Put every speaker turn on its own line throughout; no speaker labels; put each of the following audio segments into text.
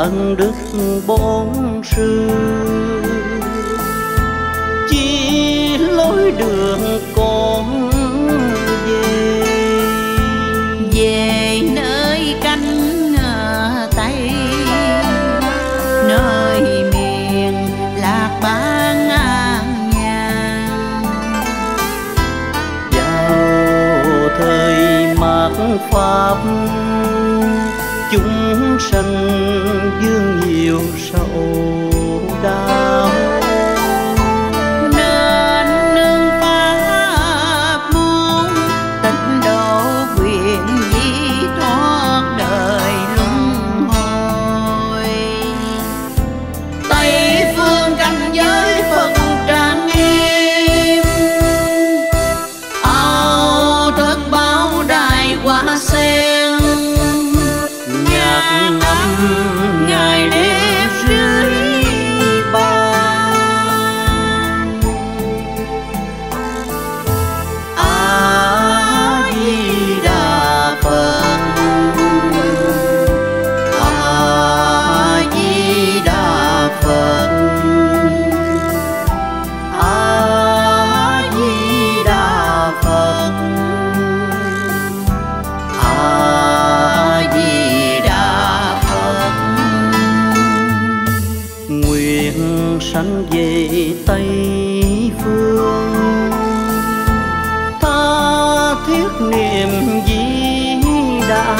ân đức bốn sư. Chỉ lối đường con về.
Về nơi cánh tây nơi miền lạc ban an nhàn.
Vào thời mạt pháp sanh dương nhiều sầu đau.
Tây phương.
Ta thiết niệm di đà.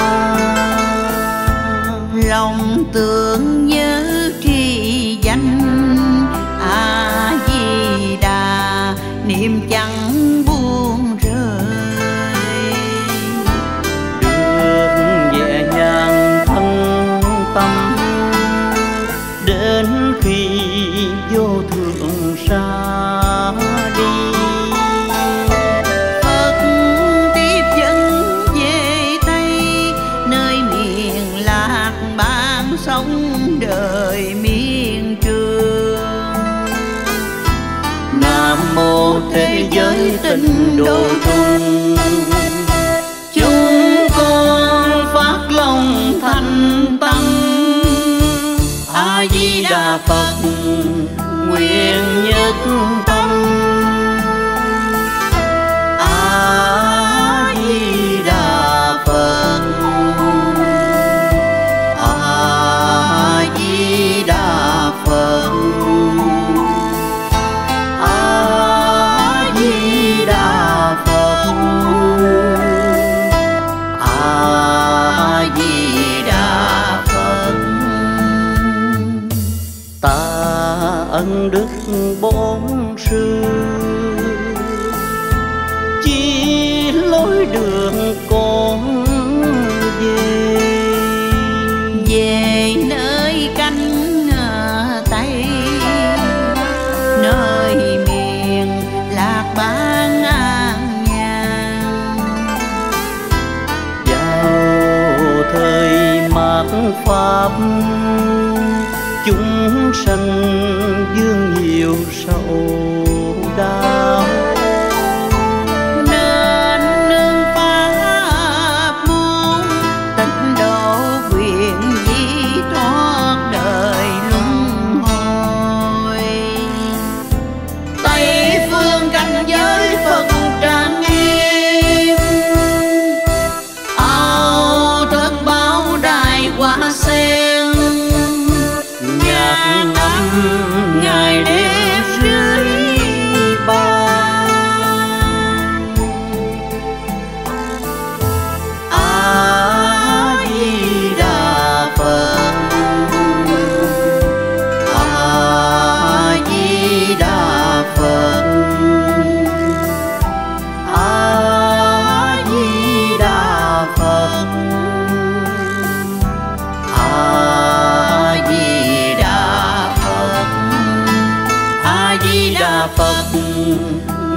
Lòng tưởng nhớ sống đời miên trường
nam mô thế giới tinh độ trung đức bốn sư. Chỉ lối đường con về.
Về nơi cánh tây nơi miền lạc ban an nhàn
vào thời mạt pháp chúng sanh dương nhiều sầu.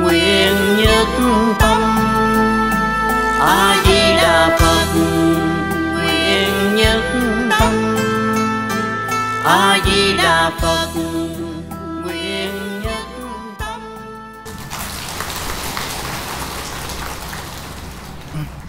nguyện nhất tâm. A di đà phật, nguyện nhất tâm. A di đà phật, nguyện